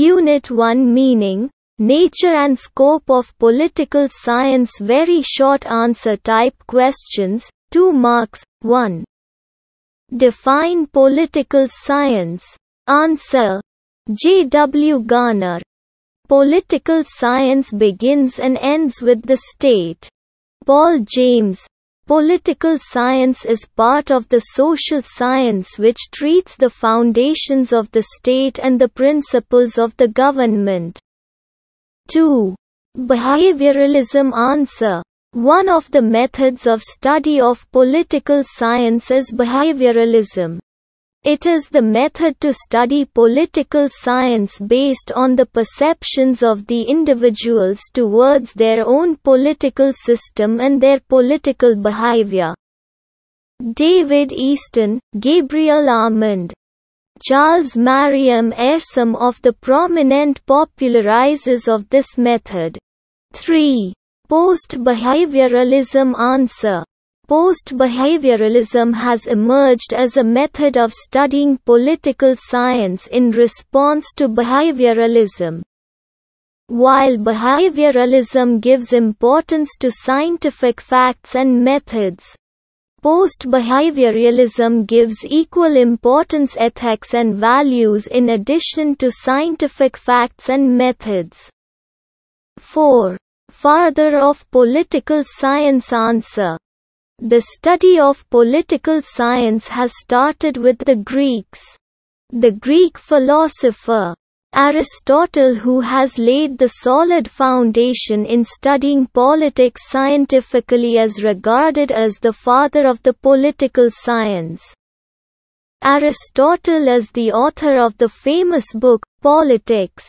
Unit 1 Meaning, Nature and Scope of Political Science Very short answer type questions, 2 marks, 1. Define political science. Answer. J. W. Garner. Political science begins and ends with the state. Paul James. Political science is part of the social science which treats the foundations of the state and the principles of the government. 2. Behavioralism Answer. One of the methods of study of political science is behavioralism. It is the method to study political science based on the perceptions of the individuals towards their own political system and their political behavior. David Easton, Gabriel Almond, Charles Merriam are some of the prominent popularizers of this method. 3. Post-behavioralism Answer Post-behavioralism has emerged as a method of studying political science in response to behavioralism. While behavioralism gives importance to scientific facts and methods, Post-behavioralism gives equal importance ethics and values in addition to scientific facts and methods. 4. Father of political science answer the study of political science has started with the Greeks. The Greek philosopher Aristotle who has laid the solid foundation in studying politics scientifically is regarded as the father of the political science. Aristotle is the author of the famous book, Politics.